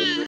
ಮಾಡ್ತಿದ್ವಿ